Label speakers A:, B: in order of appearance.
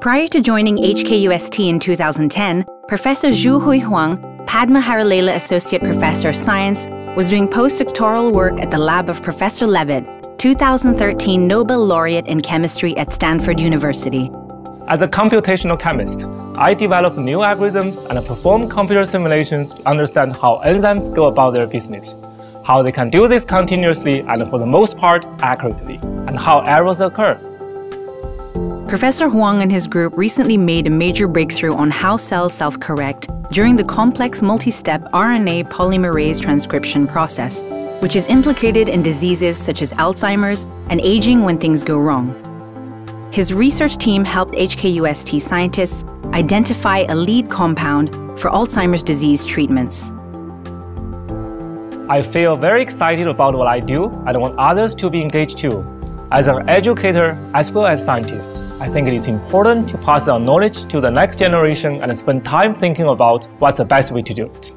A: Prior to joining HKUST in 2010, Professor Xuhui Huang, Padma Harilela Associate Professor of Science, was doing postdoctoral work at the lab of Professor Levitt, 2013 Nobel laureate in chemistry at Stanford University.
B: As a computational chemist, I develop new algorithms and perform computer simulations to understand how enzymes go about their business, how they can do this continuously and for the most part accurately, and how errors occur.
A: Professor Huang and his group recently made a major breakthrough on how cells self correct during the complex multi step RNA polymerase transcription process, which is implicated in diseases such as Alzheimer's and aging when things go wrong. His research team helped HKUST scientists identify a lead compound for Alzheimer's disease treatments.
B: I feel very excited about what I do and want others to be engaged too. As an educator as well as scientist, I think it is important to pass our knowledge to the next generation and spend time thinking about what's the best way to do it.